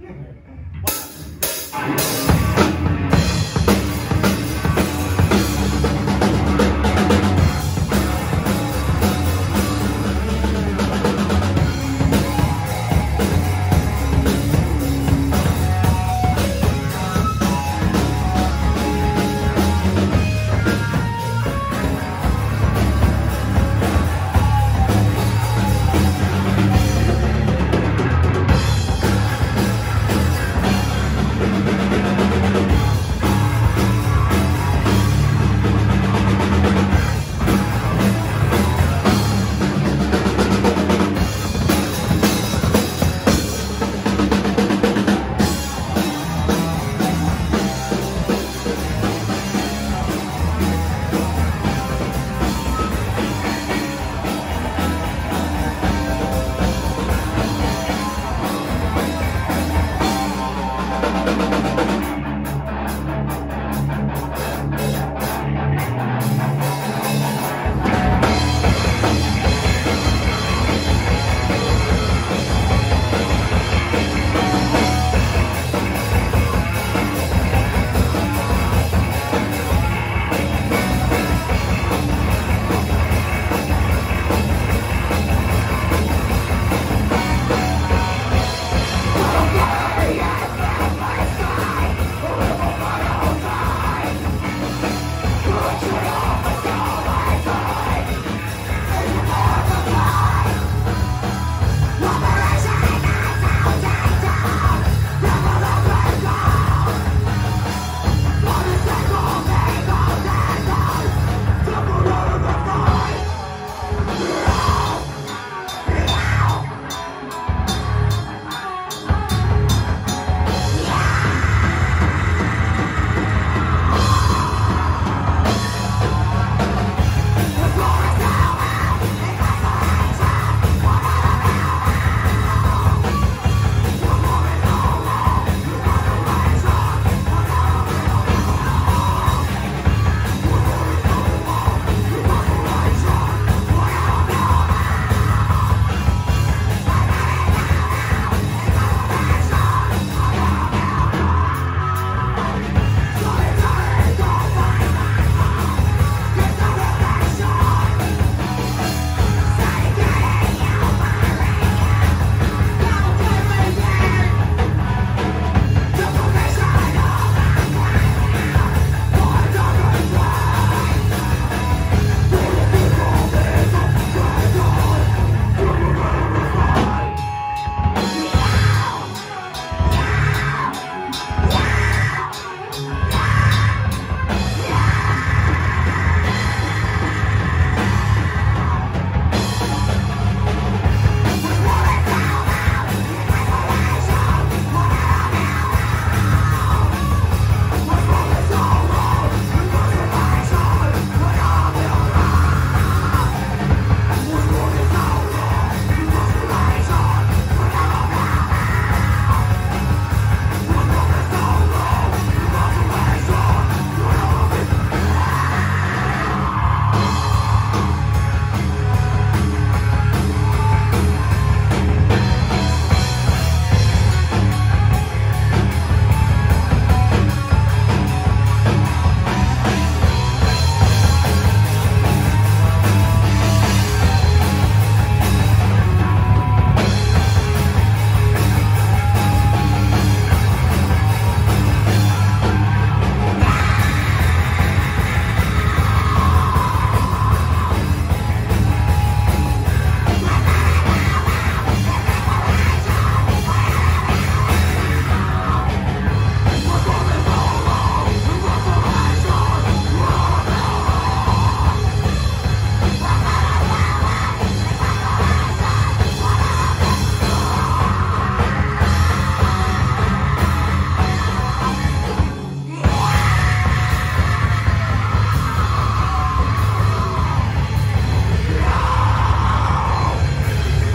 One.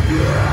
Yeah.